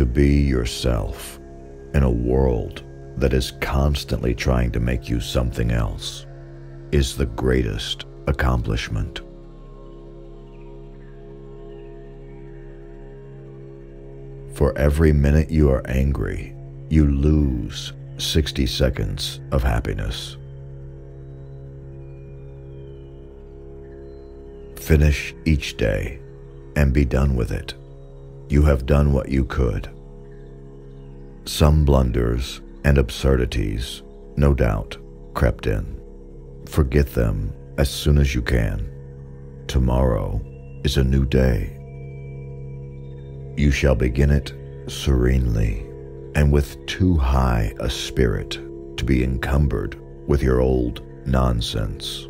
To be yourself in a world that is constantly trying to make you something else is the greatest accomplishment. For every minute you are angry, you lose 60 seconds of happiness. Finish each day and be done with it. You have done what you could. Some blunders and absurdities, no doubt, crept in. Forget them as soon as you can. Tomorrow is a new day. You shall begin it serenely and with too high a spirit to be encumbered with your old nonsense.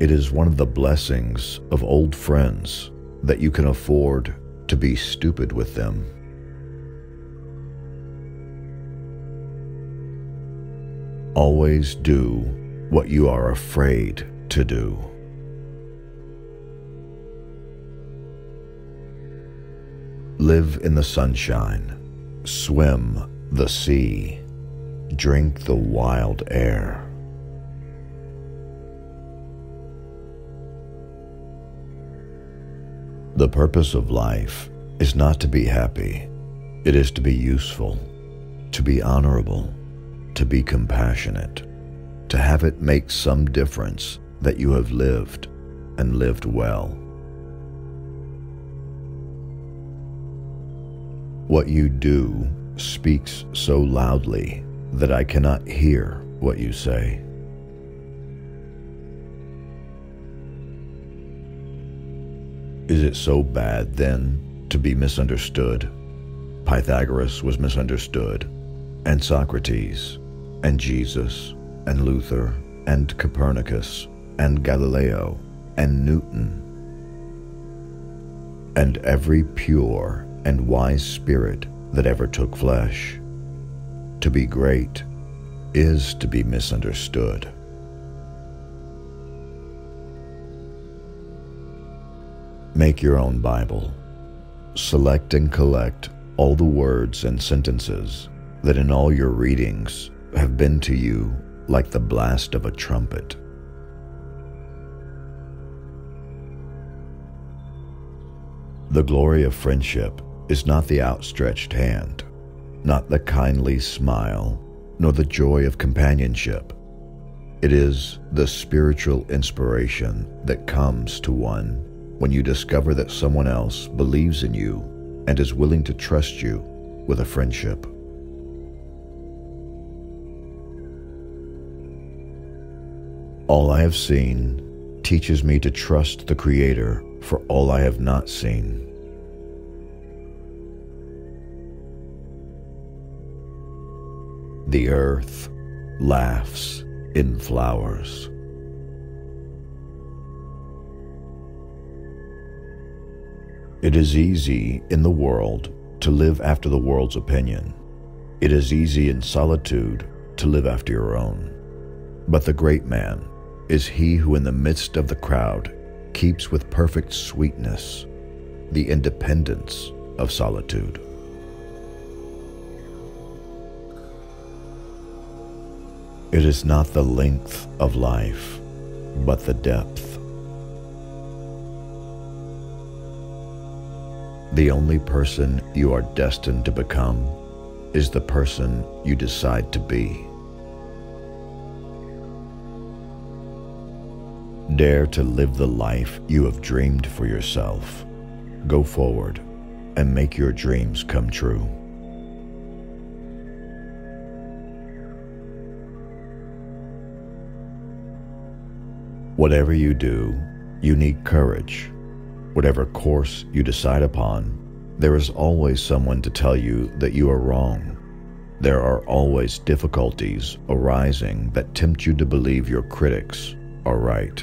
It is one of the blessings of old friends that you can afford to be stupid with them. Always do what you are afraid to do. Live in the sunshine, swim the sea, drink the wild air. The purpose of life is not to be happy, it is to be useful, to be honorable, to be compassionate, to have it make some difference that you have lived and lived well. What you do speaks so loudly that I cannot hear what you say. Is it so bad, then, to be misunderstood? Pythagoras was misunderstood, and Socrates, and Jesus, and Luther, and Copernicus, and Galileo, and Newton, and every pure and wise spirit that ever took flesh. To be great is to be misunderstood. Make your own Bible. Select and collect all the words and sentences that in all your readings have been to you like the blast of a trumpet. The glory of friendship is not the outstretched hand, not the kindly smile, nor the joy of companionship. It is the spiritual inspiration that comes to one when you discover that someone else believes in you and is willing to trust you with a friendship. All I have seen teaches me to trust the Creator for all I have not seen. The earth laughs in flowers. It is easy in the world to live after the world's opinion. It is easy in solitude to live after your own. But the great man is he who in the midst of the crowd keeps with perfect sweetness the independence of solitude. It is not the length of life, but the depth. The only person you are destined to become is the person you decide to be. Dare to live the life you have dreamed for yourself. Go forward and make your dreams come true. Whatever you do, you need courage. Whatever course you decide upon, there is always someone to tell you that you are wrong. There are always difficulties arising that tempt you to believe your critics are right.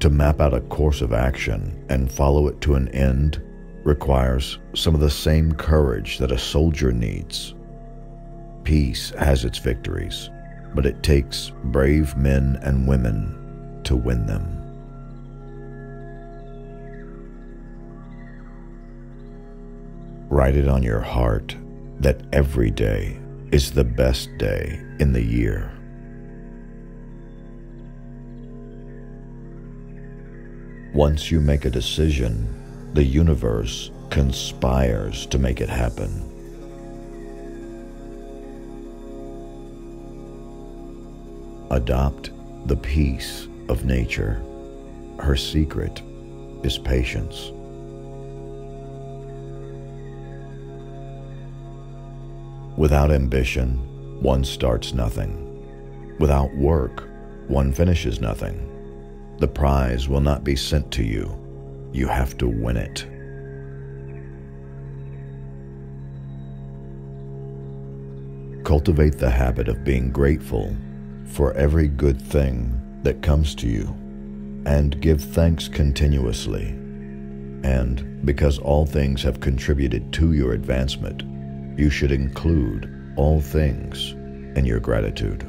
To map out a course of action and follow it to an end requires some of the same courage that a soldier needs. Peace has its victories, but it takes brave men and women to win them. Write it on your heart that every day is the best day in the year. Once you make a decision, the universe conspires to make it happen. Adopt the peace of nature. Her secret is patience. Without ambition, one starts nothing. Without work, one finishes nothing. The prize will not be sent to you. You have to win it. Cultivate the habit of being grateful for every good thing that comes to you and give thanks continuously. And because all things have contributed to your advancement, you should include all things in your gratitude.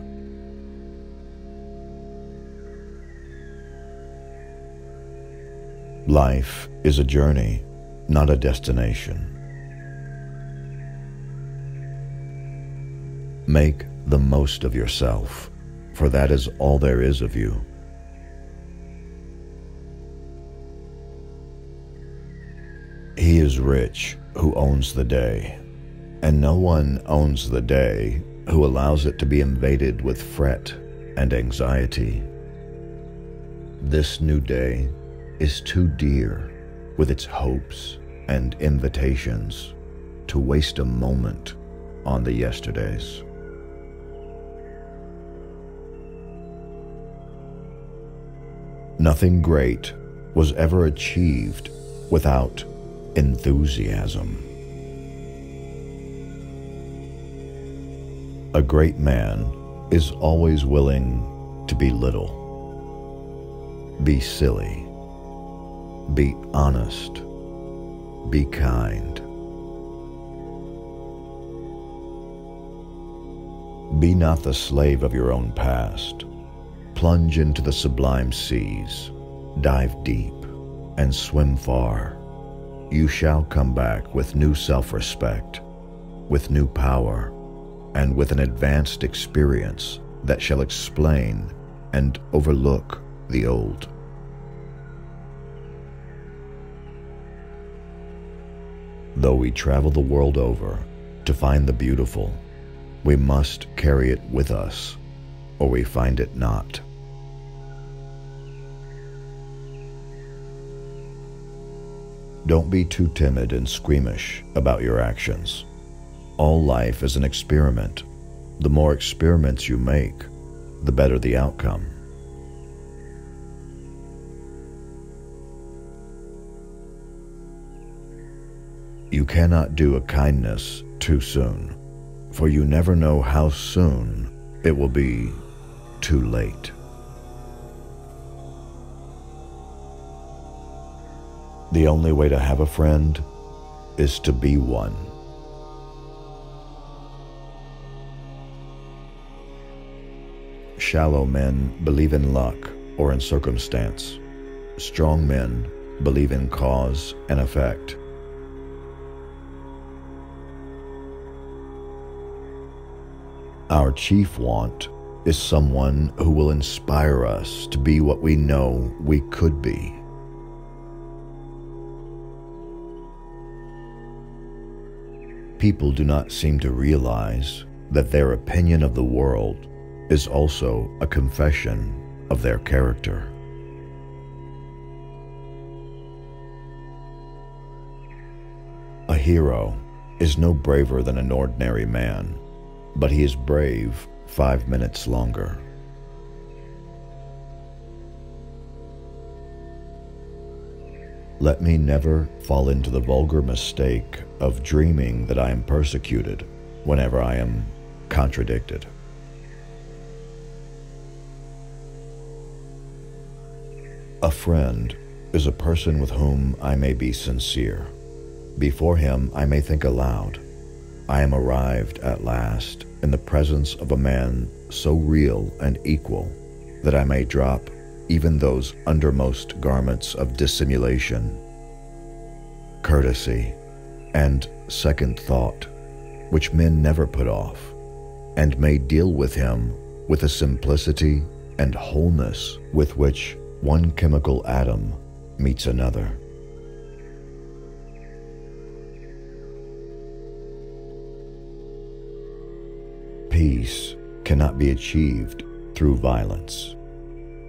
Life is a journey, not a destination. Make the most of yourself, for that is all there is of you. He is rich who owns the day, and no one owns the day who allows it to be invaded with fret and anxiety. This new day is too dear with its hopes and invitations to waste a moment on the yesterdays. Nothing great was ever achieved without enthusiasm. A great man is always willing to be little, be silly, be honest. Be kind. Be not the slave of your own past. Plunge into the sublime seas, dive deep, and swim far. You shall come back with new self respect, with new power, and with an advanced experience that shall explain and overlook the old. Though we travel the world over to find the beautiful, we must carry it with us, or we find it not. Don't be too timid and squeamish about your actions. All life is an experiment. The more experiments you make, the better the outcome. You cannot do a kindness too soon, for you never know how soon it will be too late. The only way to have a friend is to be one. Shallow men believe in luck or in circumstance. Strong men believe in cause and effect. Our chief want is someone who will inspire us to be what we know we could be. People do not seem to realize that their opinion of the world is also a confession of their character. A hero is no braver than an ordinary man but he is brave five minutes longer. Let me never fall into the vulgar mistake of dreaming that I am persecuted whenever I am contradicted. A friend is a person with whom I may be sincere. Before him I may think aloud. I am arrived at last in the presence of a man so real and equal that I may drop even those undermost garments of dissimulation, courtesy, and second thought, which men never put off, and may deal with him with a simplicity and wholeness with which one chemical atom meets another. Peace cannot be achieved through violence.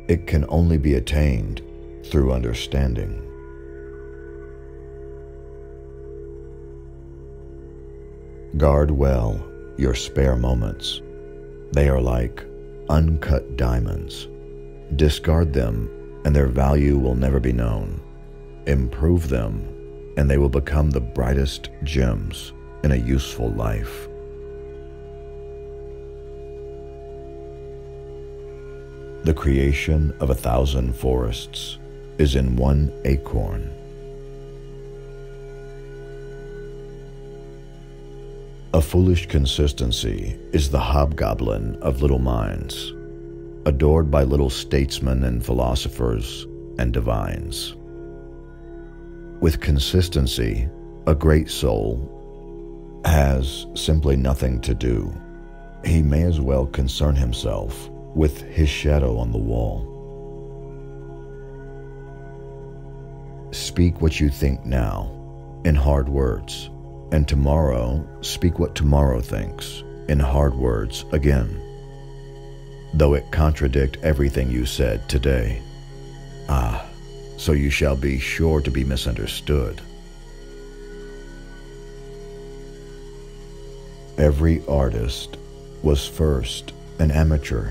It can only be attained through understanding. Guard well your spare moments. They are like uncut diamonds. Discard them and their value will never be known. Improve them and they will become the brightest gems in a useful life. The creation of a thousand forests is in one acorn. A foolish consistency is the hobgoblin of little minds, adored by little statesmen and philosophers and divines. With consistency, a great soul has simply nothing to do. He may as well concern himself with his shadow on the wall. Speak what you think now in hard words and tomorrow speak what tomorrow thinks, in hard words again, though it contradict everything you said today. Ah, so you shall be sure to be misunderstood. Every artist was first an amateur.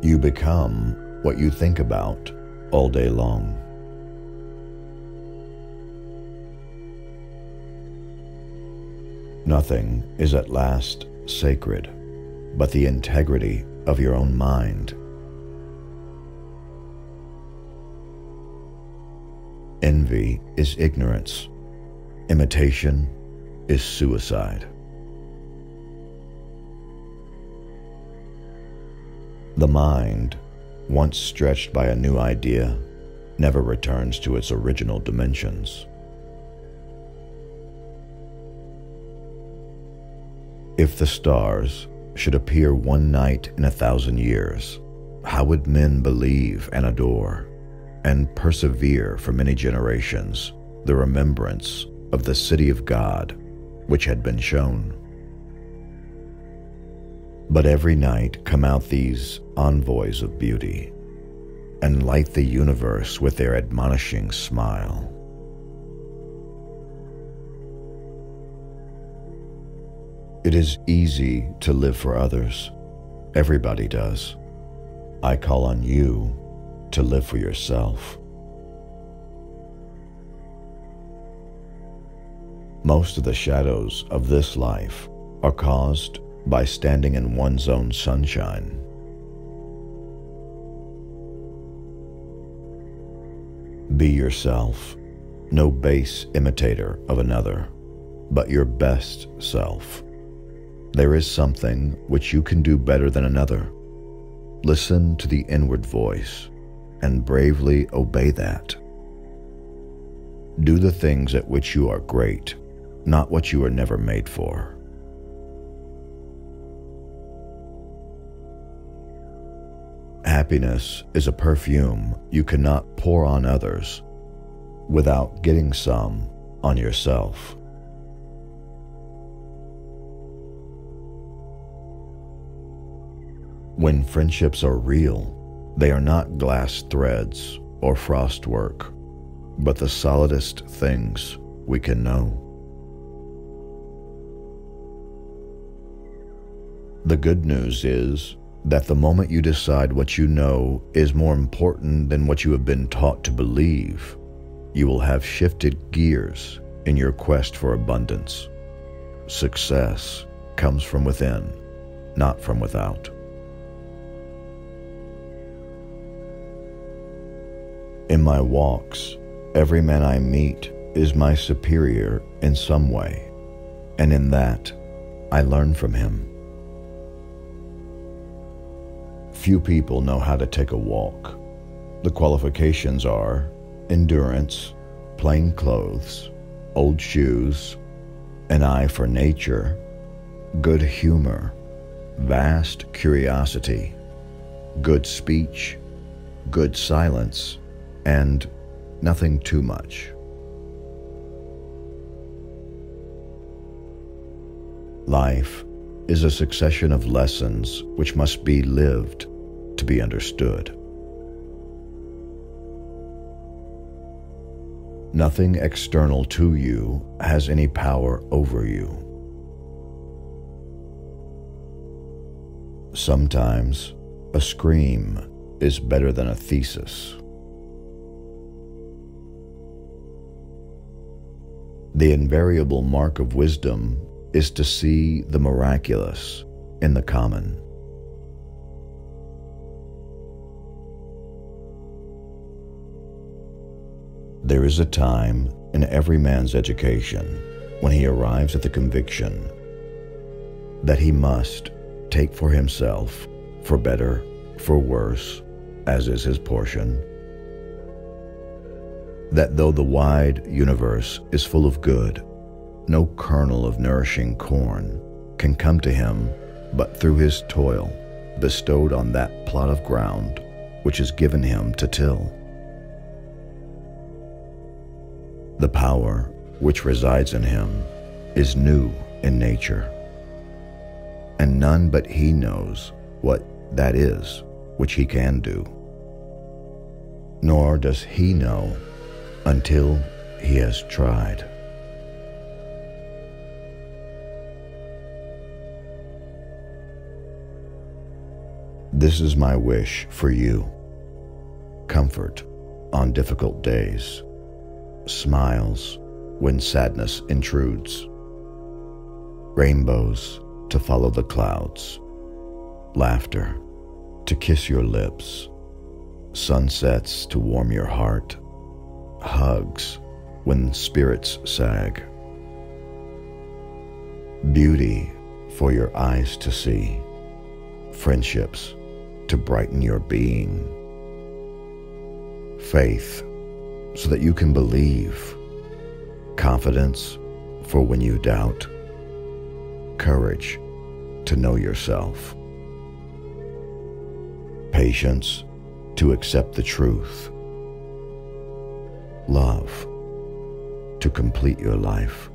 You become what you think about all day long. Nothing is at last sacred but the integrity of your own mind. Envy is ignorance. Imitation is suicide. The mind, once stretched by a new idea, never returns to its original dimensions. If the stars should appear one night in a thousand years, how would men believe and adore and persevere for many generations the remembrance of the city of God which had been shown? But every night come out these envoys of beauty and light the universe with their admonishing smile. It is easy to live for others. Everybody does. I call on you to live for yourself. Most of the shadows of this life are caused by standing in one's own sunshine. Be yourself, no base imitator of another, but your best self. There is something which you can do better than another. Listen to the inward voice and bravely obey that. Do the things at which you are great, not what you are never made for. Happiness is a perfume you cannot pour on others without getting some on yourself. When friendships are real, they are not glass threads or frostwork, but the solidest things we can know. The good news is that the moment you decide what you know is more important than what you have been taught to believe, you will have shifted gears in your quest for abundance. Success comes from within, not from without. In my walks, every man I meet is my superior in some way, and in that, I learn from him. Few people know how to take a walk. The qualifications are endurance, plain clothes, old shoes, an eye for nature, good humor, vast curiosity, good speech, good silence, and nothing too much. Life is a succession of lessons which must be lived to be understood. Nothing external to you has any power over you. Sometimes a scream is better than a thesis. The invariable mark of wisdom is to see the miraculous in the common. There is a time in every man's education when he arrives at the conviction that he must take for himself, for better, for worse, as is his portion, that though the wide universe is full of good, no kernel of nourishing corn can come to him but through his toil bestowed on that plot of ground which is given him to till. The power which resides in him is new in nature, and none but he knows what that is which he can do. Nor does he know until he has tried. This is my wish for you. Comfort on difficult days, smiles when sadness intrudes, rainbows to follow the clouds, laughter to kiss your lips, sunsets to warm your heart, hugs when spirits sag, beauty for your eyes to see, friendships to brighten your being, faith so that you can believe, confidence for when you doubt, courage to know yourself, patience to accept the truth love to complete your life.